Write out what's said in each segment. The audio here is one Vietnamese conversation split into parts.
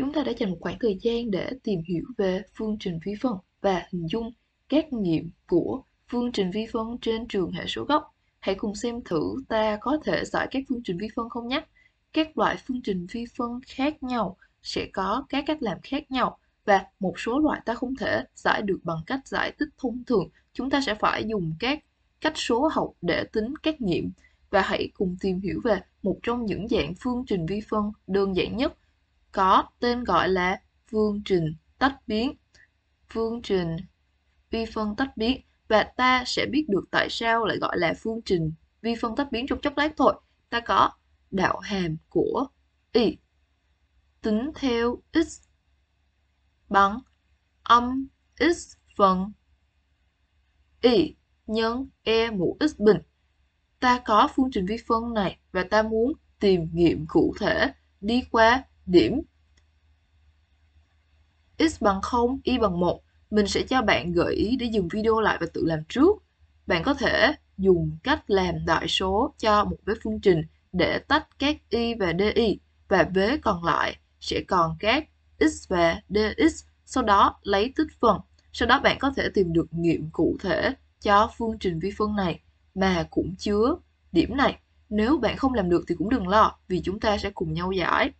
Chúng ta đã dành một khoảng thời gian để tìm hiểu về phương trình vi phân và hình dung các nghiệm của phương trình vi phân trên trường hệ số gốc. Hãy cùng xem thử ta có thể giải các phương trình vi phân không nhé. Các loại phương trình vi phân khác nhau sẽ có các cách làm khác nhau và một số loại ta không thể giải được bằng cách giải tích thông thường. Chúng ta sẽ phải dùng các cách số học để tính các nghiệm và hãy cùng tìm hiểu về một trong những dạng phương trình vi phân đơn giản nhất có tên gọi là phương trình tách biến. Phương trình, vi phân tách biến và ta sẽ biết được tại sao lại gọi là phương trình, vi phân tách biến trong chốc lát thôi. Ta có đạo hàm của y tính theo x bằng âm x phần y nhân e mũ x bình. Ta có phương trình vi phân này và ta muốn tìm nghiệm cụ thể đi qua điểm x bằng 0, y bằng 1. Mình sẽ cho bạn gợi ý để dừng video lại và tự làm trước. Bạn có thể dùng cách làm đại số cho một vế phương trình để tách các y và dy và vế còn lại sẽ còn các x và dx, sau đó lấy tích phân. Sau đó bạn có thể tìm được nghiệm cụ thể cho phương trình vi phân này mà cũng chứa điểm này. Nếu bạn không làm được thì cũng đừng lo vì chúng ta sẽ cùng nhau giải.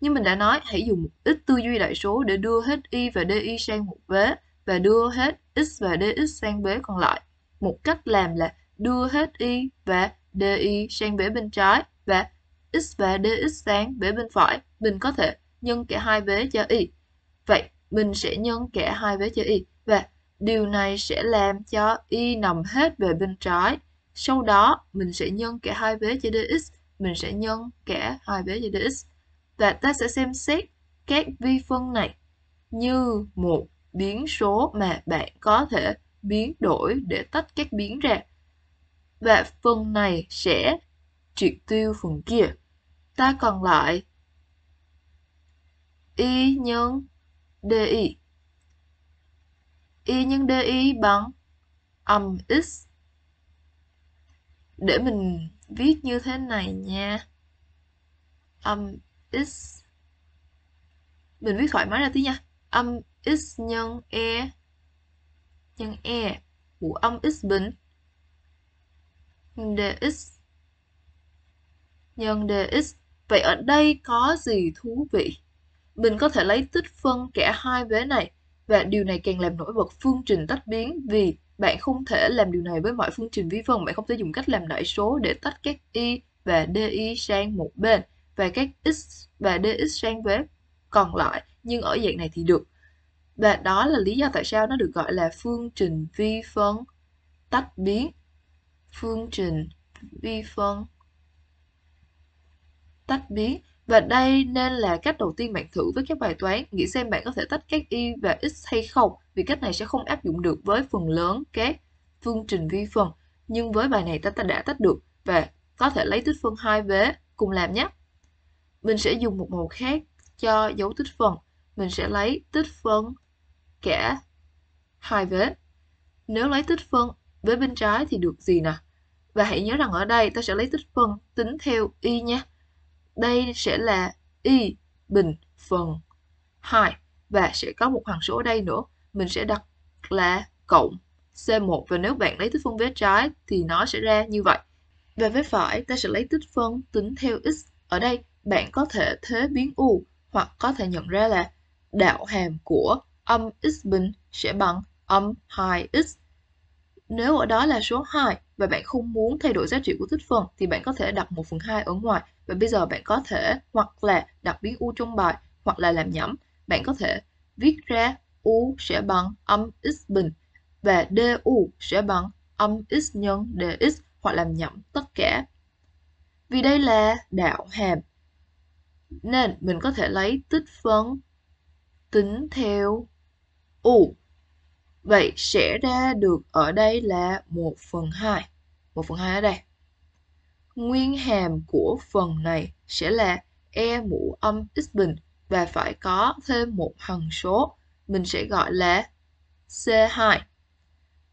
Như mình đã nói, hãy dùng một ít tư duy đại số để đưa hết y và dy sang một vế và đưa hết x và dx sang vế còn lại. Một cách làm là đưa hết y và dy sang vế bên trái và x và dx sang vế bên phải. Mình có thể nhân cả hai vế cho y. Vậy, mình sẽ nhân cả hai vế cho y và điều này sẽ làm cho y nằm hết về bên trái. Sau đó, mình sẽ nhân cả hai vế cho dx, mình sẽ nhân cả hai vế cho dx và ta sẽ xem xét các vi phân này như một biến số mà bạn có thể biến đổi để tách các biến ra. Và phần này sẽ triệt tiêu phần kia. Ta còn lại y nhân di. y nhân di bằng âm x. Để mình viết như thế này nha. Âm x mình viết thoải mái ra tí nha. Âm x nhân e. Nhân e. Của âm x bình. Dx nhân dx vậy ở đây có gì thú vị? Mình có thể lấy tích phân cả hai vế này và điều này càng làm nổi bật phương trình tách biến vì bạn không thể làm điều này với mọi phương trình vi phân. Bạn không thể dùng cách làm đại số để tách các y và dy sang một bên và các x và dx sang vế còn lại nhưng ở dạng này thì được. Và đó là lý do tại sao nó được gọi là phương trình vi phân tách biến. Phương trình vi phân tách biến. Và đây nên là cách đầu tiên bạn thử với các bài toán nghĩ xem bạn có thể tách các y và x hay không vì cách này sẽ không áp dụng được với phần lớn các phương trình vi phân. Nhưng với bài này ta, ta đã tách được và có thể lấy tích phân hai vế cùng làm nhé mình sẽ dùng một màu khác cho dấu tích phân. Mình sẽ lấy tích phân cả hai vế. Nếu lấy tích phân với bên trái thì được gì nè? Và hãy nhớ rằng ở đây ta sẽ lấy tích phân tính theo y nha. Đây sẽ là y bình phần 2 và sẽ có một hằng số ở đây nữa. Mình sẽ đặt là cộng C1 và nếu bạn lấy tích phân vế trái thì nó sẽ ra như vậy. Và vế phải ta sẽ lấy tích phân tính theo x. Ở đây bạn có thể thế biến u hoặc có thể nhận ra là đạo hàm của âm x bình sẽ bằng âm 2x. Nếu ở đó là số 2 và bạn không muốn thay đổi giá trị của tích phân thì bạn có thể đặt 1 phần 2 ở ngoài và bây giờ bạn có thể hoặc là đặt biến u trong bài hoặc là làm nhẩm. Bạn có thể viết ra u sẽ bằng âm x bình và du sẽ bằng âm x nhân dx hoặc làm nhẩm tất cả. Vì đây là đạo hàm nên mình có thể lấy tích phân tính theo u. Vậy sẽ ra được ở đây là 1 phần 2. 1 phần 2 ở đây. Nguyên hàm của phần này sẽ là e mũ âm x bình và phải có thêm một hằng số. Mình sẽ gọi là C2.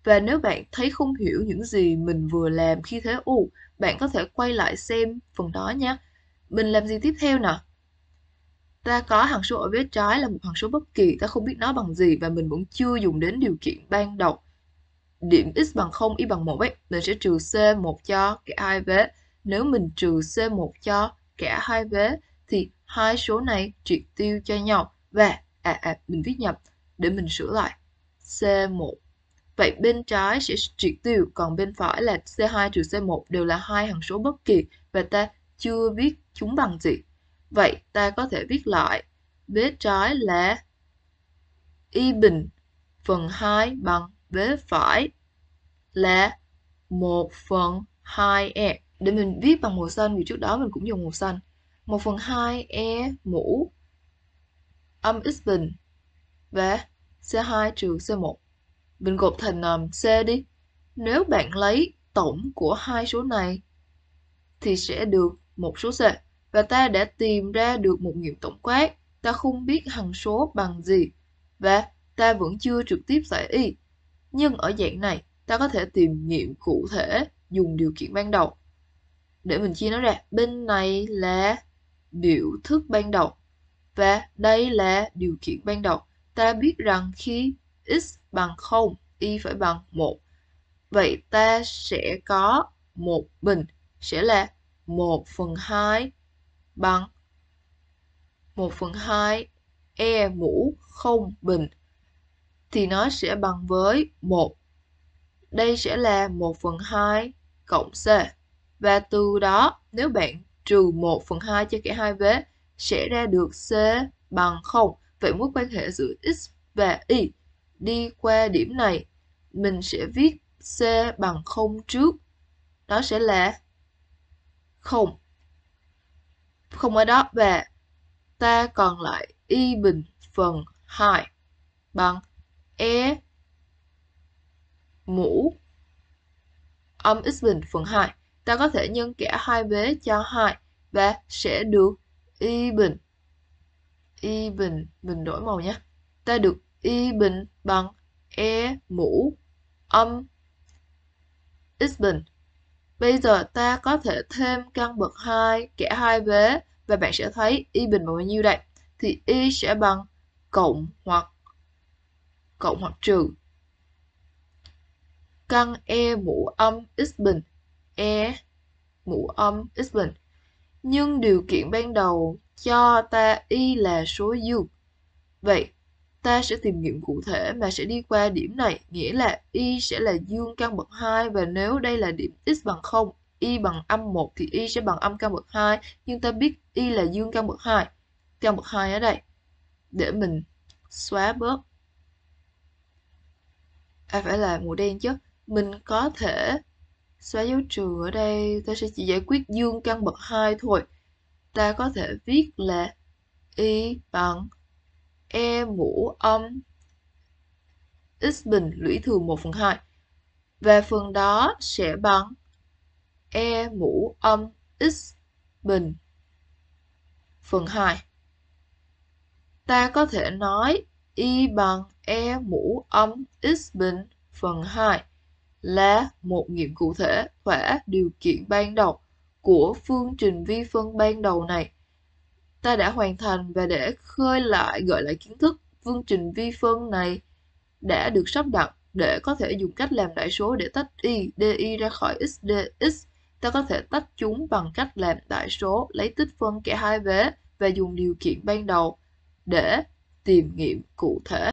Và nếu bạn thấy không hiểu những gì mình vừa làm khi thế u, bạn có thể quay lại xem phần đó nhé. Mình làm gì tiếp theo nào? Ta có hằng số ở vế trái là một hằng số bất kỳ, ta không biết nó bằng gì và mình vẫn chưa dùng đến điều kiện ban đầu. Điểm x bằng 0, y bằng 1 ấy, mình sẽ trừ c1 cho cả hai vế. Nếu mình trừ c1 cho cả hai vế thì hai số này triệt tiêu cho nhau và à à mình viết nhầm để mình sửa lại C1 vậy bên trái sẽ triệt tiêu còn bên phải là C2 trừ C1 đều là hai hằng số bất kỳ và ta chưa biết chúng bằng gì vậy ta có thể viết lại vế trái là y bình phần 2 bằng vế phải là 1 phần 2e để mình viết bằng màu xanh vì trước đó mình cũng dùng màu xanh 1 phần 2 e mũ âm x bình và C2 trừ C1. Mình gộp thành um, C đi. Nếu bạn lấy tổng của hai số này thì sẽ được một số C. Và ta đã tìm ra được một nghiệm tổng quát. Ta không biết hằng số bằng gì. Và ta vẫn chưa trực tiếp giải y. Nhưng ở dạng này, ta có thể tìm nghiệm cụ thể dùng điều kiện ban đầu. Để mình chia nó ra, bên này là biểu thức ban đầu và đây là điều kiện ban đầu. Ta biết rằng khi x bằng 0, y phải bằng 1. Vậy ta sẽ có một bình sẽ là 1 phần 2 bằng 1 phần 2 e mũ không bình thì nó sẽ bằng với 1. Đây sẽ là 1 phần 2 cộng C. Và từ đó, nếu bạn trừ 1 phần 2 cho cả hai vế, sẽ ra được C bằng 0. Vậy mối quan hệ giữa x và y đi qua điểm này, mình sẽ viết C bằng 0 trước. Đó sẽ là 0. Không ở đó và ta còn lại y bình phần 2 bằng e. Mũ. Âm x bình phần 2 ta có thể nhân cả hai vế cho 2 và sẽ được y bình y bình mình đổi màu nhé. Ta được y bình bằng e mũ. Âm x bình bây giờ ta có thể thêm căn bậc 2 kẻ hai vế và bạn sẽ thấy y bình bằng bao nhiêu đây thì y sẽ bằng cộng hoặc cộng hoặc trừ căn e mũ âm x bình e mũ âm x bình. Nhưng điều kiện ban đầu cho ta y là số dương. Vậy, ta sẽ tìm nghiệm cụ thể mà sẽ đi qua điểm này, nghĩa là y sẽ là dương căn bậc 2 và nếu đây là điểm x bằng 0, y bằng âm 1 thì y sẽ bằng âm căn bậc 2, nhưng ta biết y là dương căn bậc 2. Căn bậc 2 ở đây. Để mình xóa bớt. À phải là màu đen chứ. Mình có thể Xóa dấu trừ ở đây, ta sẽ chỉ giải quyết dương căn bậc 2 thôi. Ta có thể viết là y bằng e mũ âm x bình lũy thừa 1 phần 2. Và phần đó sẽ bằng e mũ âm x bình phần 2. Ta có thể nói y bằng e mũ âm x bình phần 2 là một nghiệm cụ thể thỏa điều kiện ban đầu của phương trình vi phân ban đầu này. Ta đã hoàn thành và để khơi lại gợi lại kiến thức phương trình vi phân này đã được sắp đặt để có thể dùng cách làm đại số để tách y, dy ra khỏi x dx. Ta có thể tách chúng bằng cách làm đại số lấy tích phân cả hai vế và dùng điều kiện ban đầu để tìm nghiệm cụ thể.